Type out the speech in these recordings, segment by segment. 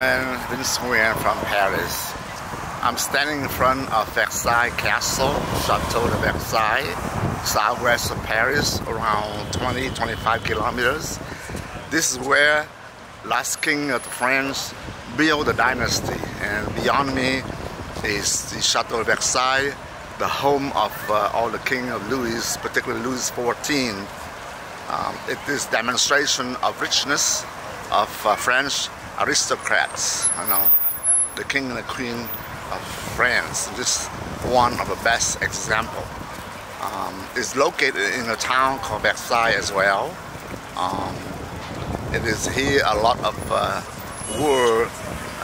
And Vince Nguyen from Paris. I'm standing in front of Versailles Castle, Chateau de Versailles, southwest of Paris, around 20-25 kilometers. This is where last king of France built the dynasty. And beyond me is the Chateau de Versailles, the home of uh, all the king of Louis, particularly Louis XIV. Um, it is demonstration of richness of uh, French aristocrats, you know, the king and the queen of France. This one of the best example. Um, it's located in a town called Versailles as well. Um, it is here a lot of uh, war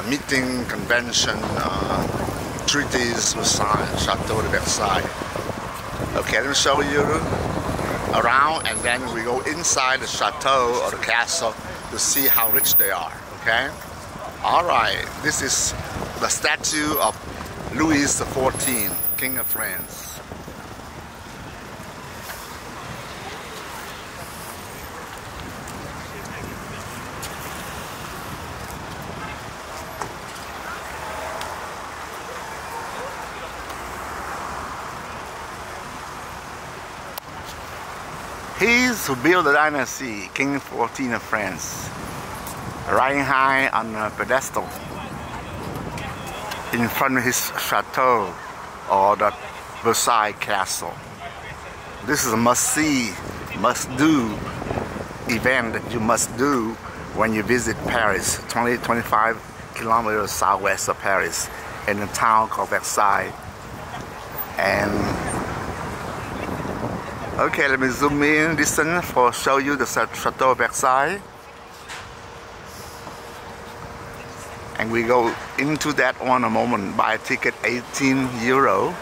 meeting, convention, uh, treaties were signed, Chateau de Versailles. Okay, let me show you around and then we go inside the chateau or the castle to see how rich they are okay. All right. This is the statue of Louis XIV King of France. He's who built the dynasty, King 14 of France riding high on a pedestal in front of his chateau or the Versailles castle. This is a must-see, must-do event that you must do when you visit Paris, 20-25 kilometers southwest of Paris in a town called Versailles. And okay, let me zoom in distance for show you the Chateau Versailles. And we go into that one a moment buy a ticket 18 euro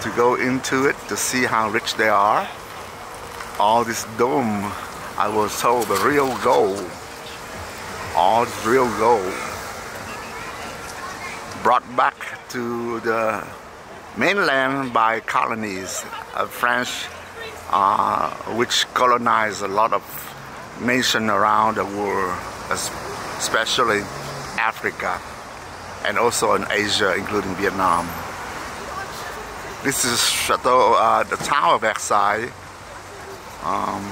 to go into it to see how rich they are. All this dome I was told the real gold. All this real gold. Brought back to the mainland by colonies of French uh, which colonized a lot of nations around the world especially Africa and also in Asia, including Vietnam. This is Chateau, uh, the town of Versailles. Um,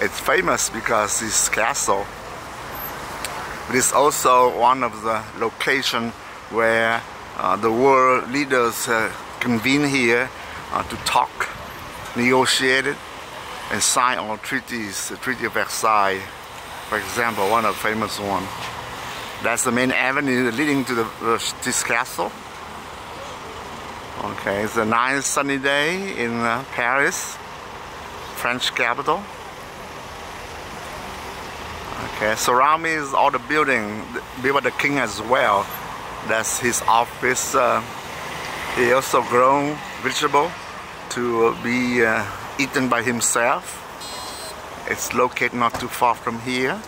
it's famous because this castle. It is also one of the location where uh, the world leaders uh, convene here uh, to talk, negotiate and sign all treaties. The Treaty of Versailles, for example, one of the famous ones. That's the main avenue leading to the, uh, this castle. Okay, it's a nice sunny day in uh, Paris, French capital. Okay, surround me is all the building by the king as well. That's his office. Uh, he also grown vegetable to be uh, eaten by himself. It's located not too far from here.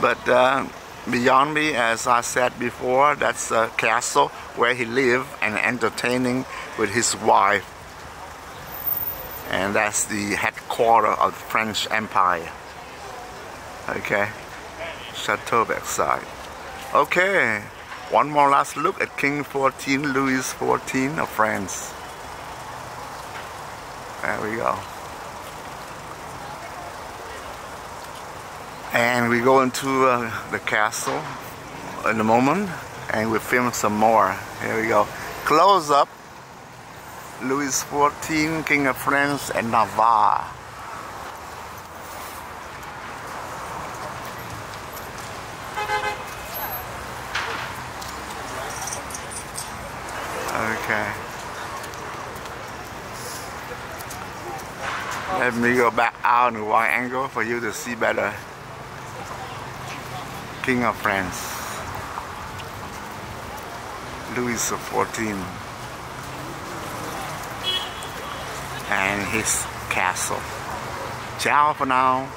But uh, beyond me, as I said before, that's a castle where he lived and entertaining with his wife. And that's the headquarters of the French Empire. Okay, Chateau Versailles. Okay, one more last look at King 14, Louis 14 of France. There we go. And we go into uh, the castle in a moment and we film some more. Here we go. Close up Louis XIV King of France and Navarre. Okay. Let me go back out in wide angle for you to see better King of France, Louis XIV, and his castle. Ciao for now.